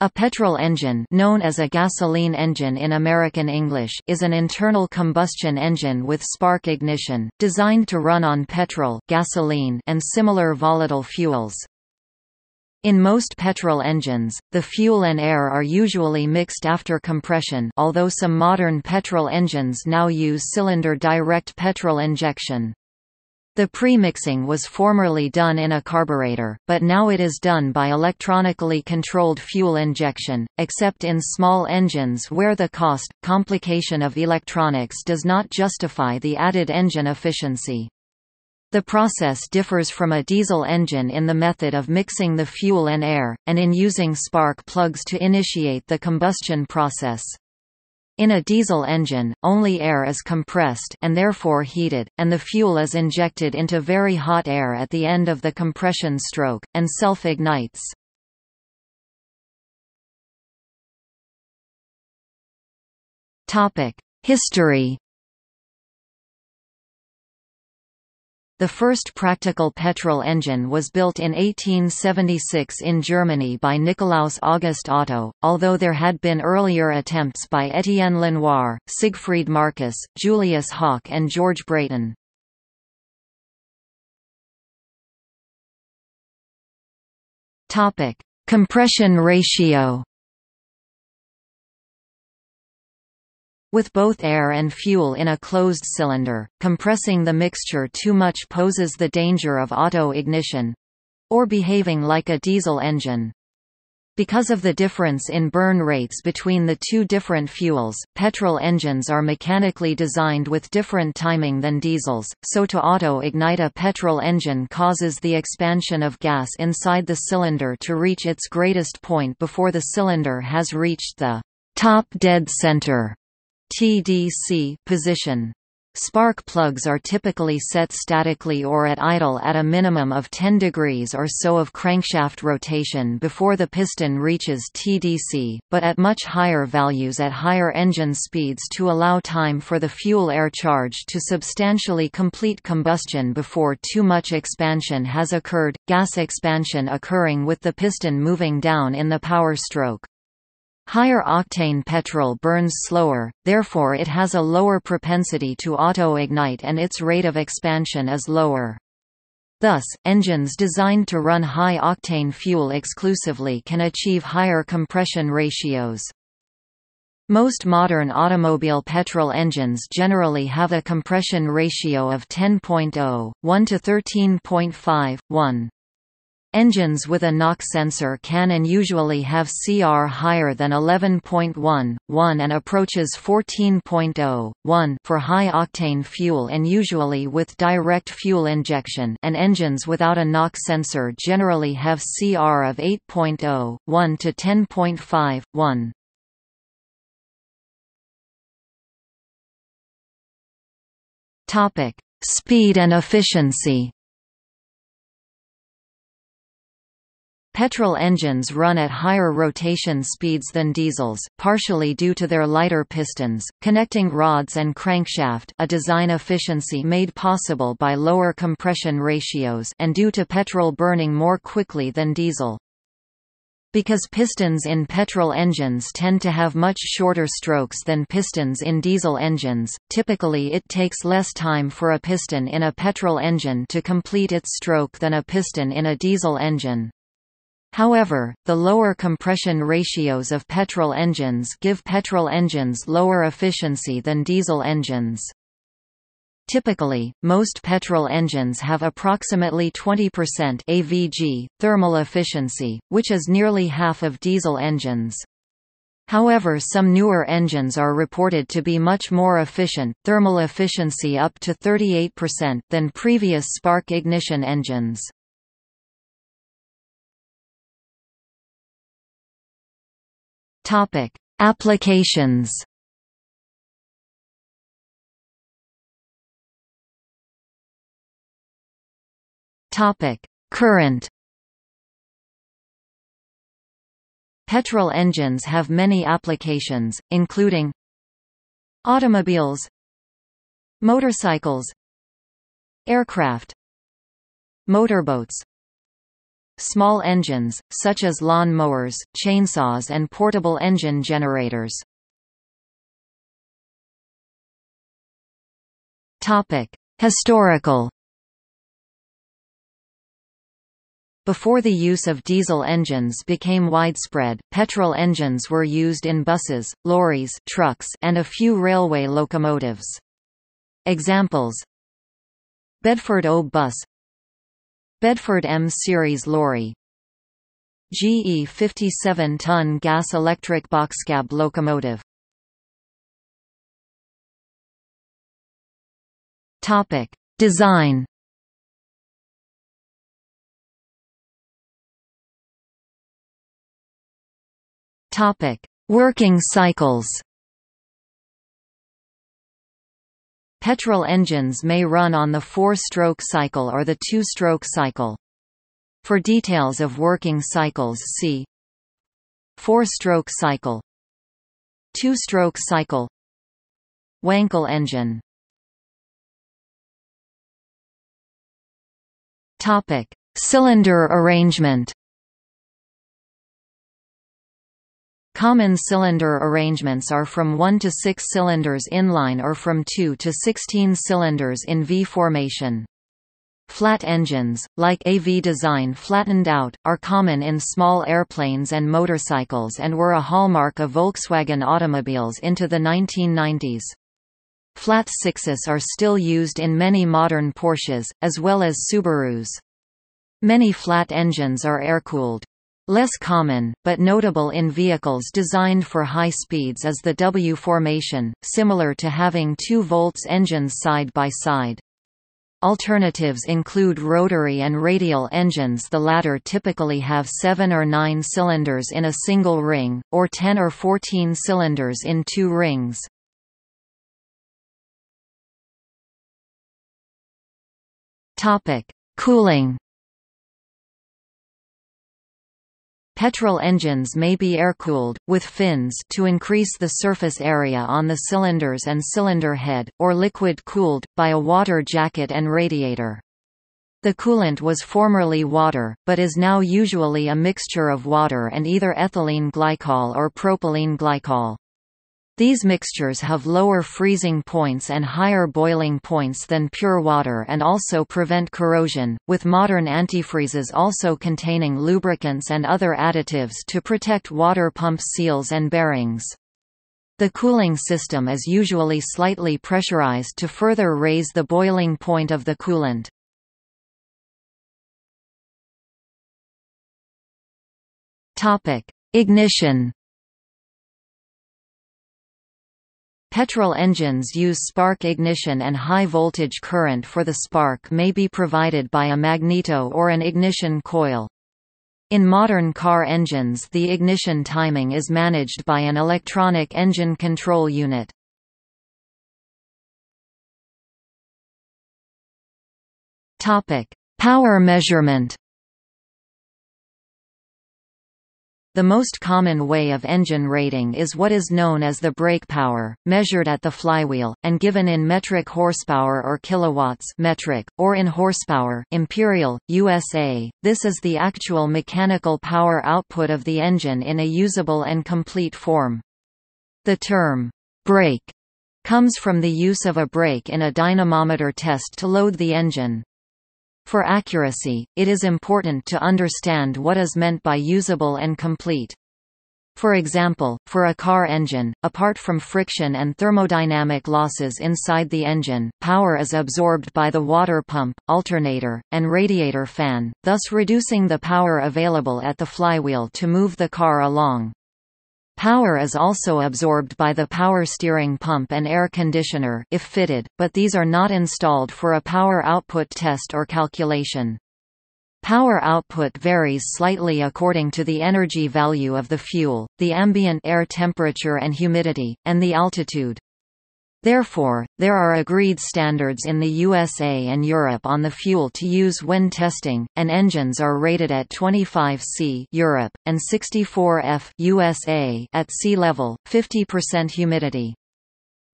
A petrol engine known as a gasoline engine in American English is an internal combustion engine with spark ignition, designed to run on petrol gasoline and similar volatile fuels. In most petrol engines, the fuel and air are usually mixed after compression although some modern petrol engines now use cylinder direct petrol injection. The premixing was formerly done in a carburetor, but now it is done by electronically controlled fuel injection, except in small engines where the cost, complication of electronics does not justify the added engine efficiency. The process differs from a diesel engine in the method of mixing the fuel and air, and in using spark plugs to initiate the combustion process. In a diesel engine, only air is compressed and therefore heated, and the fuel is injected into very hot air at the end of the compression stroke, and self-ignites. History The first practical petrol engine was built in 1876 in Germany by Nikolaus August Otto, although there had been earlier attempts by Étienne Lenoir, Siegfried Marcus, Julius Hock and George Brayton. Compression ratio With both air and fuel in a closed cylinder, compressing the mixture too much poses the danger of auto-ignition—or behaving like a diesel engine. Because of the difference in burn rates between the two different fuels, petrol engines are mechanically designed with different timing than diesels, so to auto-ignite a petrol engine causes the expansion of gas inside the cylinder to reach its greatest point before the cylinder has reached the top dead center TDC position. Spark plugs are typically set statically or at idle at a minimum of 10 degrees or so of crankshaft rotation before the piston reaches TDC, but at much higher values at higher engine speeds to allow time for the fuel-air charge to substantially complete combustion before too much expansion has occurred, gas expansion occurring with the piston moving down in the power stroke. Higher octane petrol burns slower, therefore it has a lower propensity to auto-ignite and its rate of expansion is lower. Thus, engines designed to run high-octane fuel exclusively can achieve higher compression ratios. Most modern automobile petrol engines generally have a compression ratio of 10.0, 1 to 13.5, 1. Engines with a knock sensor can and usually have CR higher than 11.1, 1 and approaches 14.0, 1 for high-octane fuel and usually with direct fuel injection and engines without a knock sensor generally have CR of 8.0, 1 to 10.5, 1. Speed and efficiency Petrol engines run at higher rotation speeds than diesels, partially due to their lighter pistons, connecting rods and crankshaft a design efficiency made possible by lower compression ratios and due to petrol burning more quickly than diesel. Because pistons in petrol engines tend to have much shorter strokes than pistons in diesel engines, typically it takes less time for a piston in a petrol engine to complete its stroke than a piston in a diesel engine. However, the lower compression ratios of petrol engines give petrol engines lower efficiency than diesel engines. Typically, most petrol engines have approximately 20% AVG, thermal efficiency, which is nearly half of diesel engines. However some newer engines are reported to be much more efficient thermal efficiency up to 38% than previous spark ignition engines. Topic: Applications. Topic: Current. Petrol engines have many applications, including automobiles, motorcycles, aircraft, motorboats, small engines, such as lawn mowers, chainsaws and portable engine generators. Historical Before the use of diesel engines became widespread, petrol engines were used in buses, lorries trucks, and a few railway locomotives. Examples Bedford O bus Bedford M series lorry GE 57-ton gas-electric boxcab locomotive Topic. Design Topic: Working cycles. Petrol engines may run on the four-stroke cycle or the two-stroke cycle. For details of working cycles see Four-stroke cycle Two-stroke cycle Wankel engine Topic: Cylinder arrangement Common cylinder arrangements are from 1 to 6 cylinders inline or from 2 to 16 cylinders in V formation. Flat engines, like a V design flattened out, are common in small airplanes and motorcycles and were a hallmark of Volkswagen automobiles into the 1990s. Flat sixes are still used in many modern Porsches, as well as Subarus. Many flat engines are air-cooled. Less common, but notable in vehicles designed for high speeds is the W formation, similar to having 2 volts engines side by side. Alternatives include rotary and radial engines the latter typically have 7 or 9 cylinders in a single ring, or 10 or 14 cylinders in two rings. Cooling Petrol engines may be air-cooled, with fins to increase the surface area on the cylinders and cylinder head, or liquid-cooled, by a water jacket and radiator. The coolant was formerly water, but is now usually a mixture of water and either ethylene glycol or propylene glycol. These mixtures have lower freezing points and higher boiling points than pure water and also prevent corrosion, with modern antifreezes also containing lubricants and other additives to protect water pump seals and bearings. The cooling system is usually slightly pressurized to further raise the boiling point of the coolant. Ignition Petrol engines use spark ignition and high voltage current for the spark may be provided by a magneto or an ignition coil. In modern car engines the ignition timing is managed by an electronic engine control unit. Power measurement The most common way of engine rating is what is known as the brake power, measured at the flywheel, and given in metric horsepower or kilowatts metric, or in horsepower imperial, USA. This is the actual mechanical power output of the engine in a usable and complete form. The term, brake, comes from the use of a brake in a dynamometer test to load the engine. For accuracy, it is important to understand what is meant by usable and complete. For example, for a car engine, apart from friction and thermodynamic losses inside the engine, power is absorbed by the water pump, alternator, and radiator fan, thus reducing the power available at the flywheel to move the car along. Power is also absorbed by the power steering pump and air conditioner if fitted, but these are not installed for a power output test or calculation. Power output varies slightly according to the energy value of the fuel, the ambient air temperature and humidity, and the altitude. Therefore, there are agreed standards in the USA and Europe on the fuel to use when testing, and engines are rated at 25 C Europe, and 64 F USA at sea level, 50% humidity.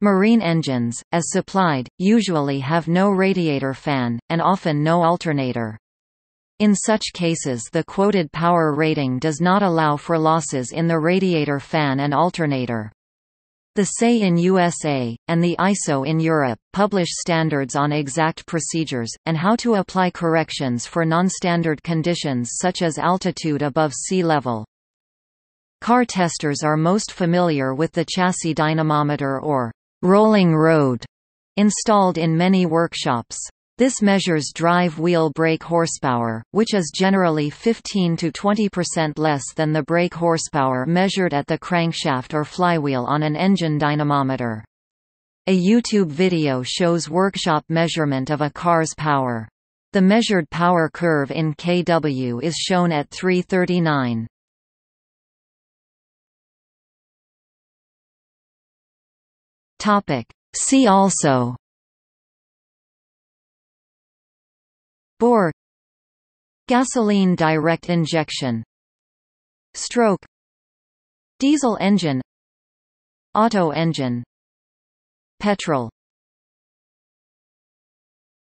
Marine engines, as supplied, usually have no radiator fan, and often no alternator. In such cases the quoted power rating does not allow for losses in the radiator fan and alternator. The SAE in USA, and the ISO in Europe, publish standards on exact procedures, and how to apply corrections for non-standard conditions such as altitude above sea level. Car testers are most familiar with the chassis dynamometer or rolling road installed in many workshops. This measures drive wheel brake horsepower, which is generally 15 to 20% less than the brake horsepower measured at the crankshaft or flywheel on an engine dynamometer. A YouTube video shows workshop measurement of a car's power. The measured power curve in kW is shown at 339. See also Bore Gasoline direct injection. Stroke. Diesel engine. Auto engine. Petrol